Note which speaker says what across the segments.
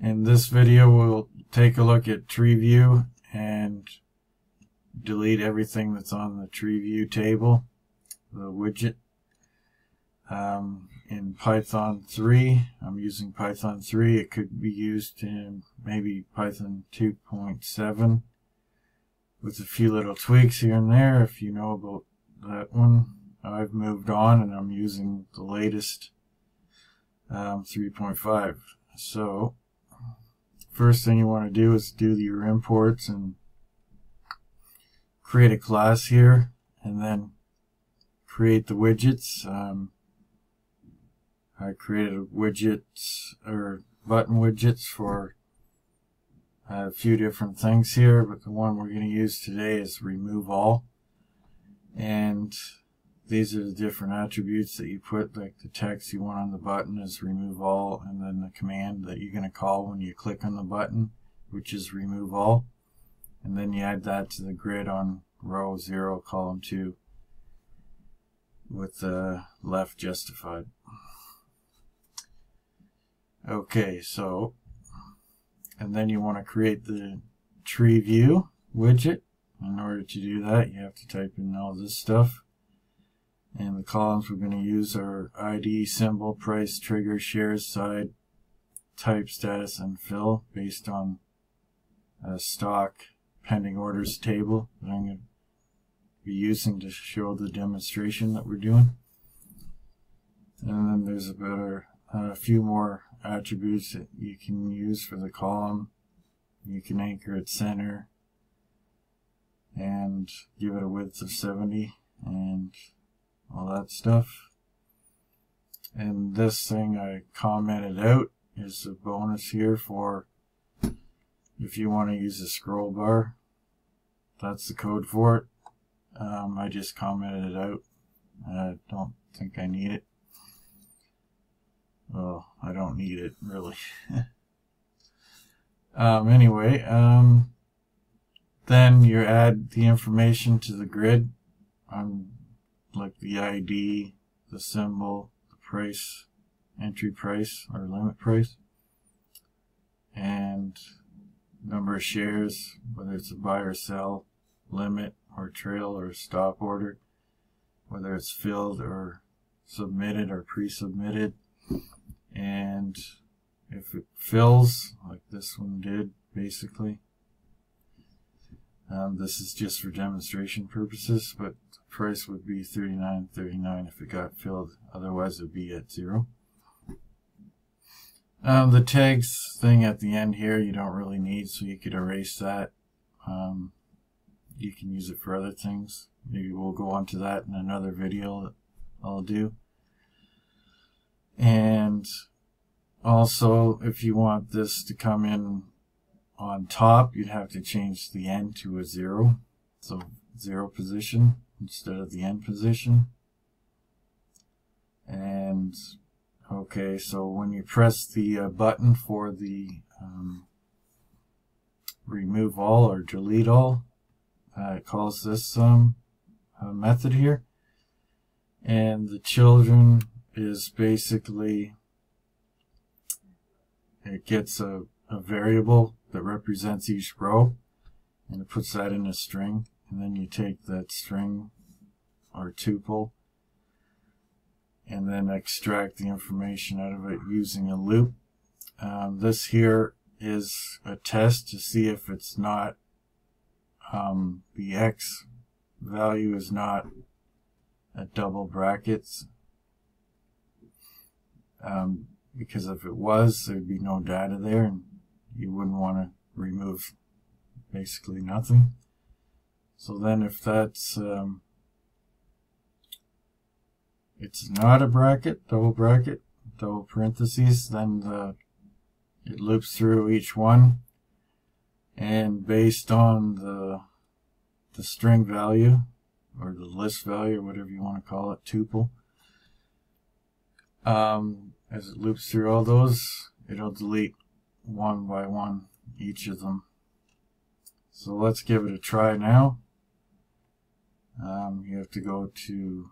Speaker 1: In this video we'll take a look at tree view and delete everything that's on the tree view table, the widget. Um, in Python 3, I'm using Python 3, it could be used in maybe Python 2.7 with a few little tweaks here and there if you know about that one. I've moved on and I'm using the latest um, 3.5. So first thing you want to do is do your imports and create a class here and then create the widgets. Um, I created widgets or button widgets for a few different things here, but the one we're going to use today is remove all. And these are the different attributes that you put, like the text you want on the button is remove all, and then the command that you're going to call when you click on the button, which is remove all. And then you add that to the grid on row 0, column 2, with the left justified. Okay, so, and then you want to create the tree view widget. In order to do that, you have to type in all this stuff. And the columns we're going to use are ID, symbol, price, trigger, shares, side, type, status, and fill based on a stock pending orders table that I'm going to be using to show the demonstration that we're doing. And then there's about a, a uh, few more attributes that you can use for the column. You can anchor it center and give it a width of 70 and all that stuff. And this thing I commented out is a bonus here for if you want to use a scroll bar. That's the code for it. Um, I just commented it out. I don't think I need it. Well, I don't need it really. um, anyway, um, then you add the information to the grid on like the ID, the symbol, the price, entry price or limit price, and number of shares, whether it's a buy or sell, limit or trail or stop order, whether it's filled or submitted or pre-submitted, and if it fills, like this one did, basically, um, this is just for demonstration purposes, but price would be $39.39 if it got filled. Otherwise, it would be at zero. Um, the tags thing at the end here, you don't really need, so you could erase that. Um, you can use it for other things. Maybe we'll go on to that in another video that I'll do. And also, if you want this to come in on top, you'd have to change the end to a zero. So zero position instead of the end position. And okay, so when you press the uh, button for the um, remove all or delete all, uh, it calls this um, method here. And the children is basically, it gets a, a variable that represents each row and it puts that in a string and then you take that string or tuple and then extract the information out of it using a loop. Um, this here is a test to see if it's not um, the x value is not a double brackets um, because if it was there'd be no data there and you wouldn't want to remove basically nothing. So then if that's, um, it's not a bracket, double bracket, double parentheses, then the, it loops through each one. And based on the, the string value, or the list value, whatever you want to call it, tuple, um, as it loops through all those, it'll delete one by one each of them. So let's give it a try now. Um, you have to go to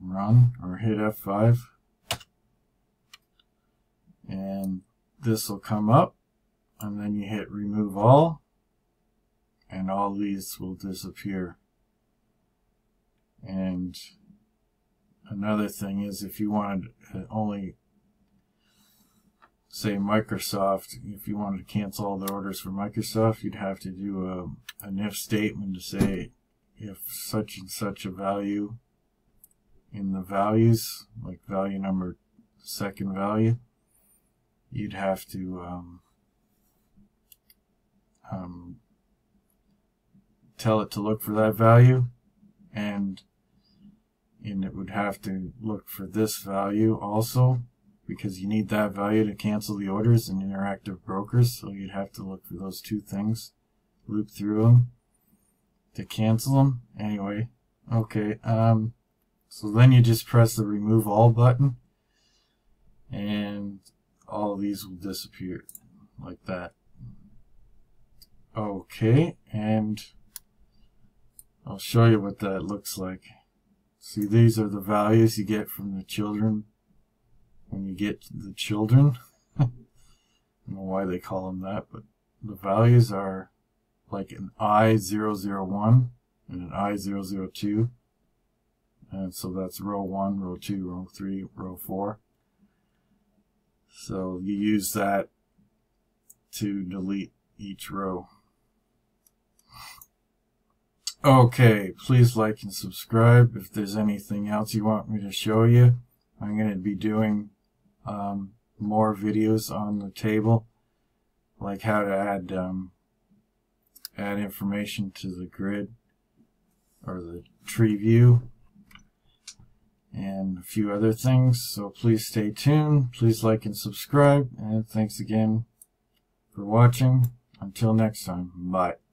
Speaker 1: run or hit F5 and this will come up and then you hit remove all and all these will disappear and another thing is if you wanted only say Microsoft, if you wanted to cancel all the orders for Microsoft, you'd have to do a, an if statement to say if such and such a value in the values, like value number second value, you'd have to um, um, tell it to look for that value and and it would have to look for this value also because you need that value to cancel the orders in interactive brokers so you'd have to look for those two things loop through them to cancel them anyway okay um so then you just press the remove all button and all these will disappear like that. Okay and I'll show you what that looks like. See these are the values you get from the children when you get the children. I don't know why they call them that but the values are like an I001 and an I002 and so that's row 1, row 2, row 3, row 4 so you use that to delete each row. Okay please like and subscribe. If there's anything else you want me to show you I'm going to be doing um, more videos on the table like how to add um, add information to the grid or the tree view and a few other things. So please stay tuned. Please like and subscribe. And thanks again for watching. Until next time. Bye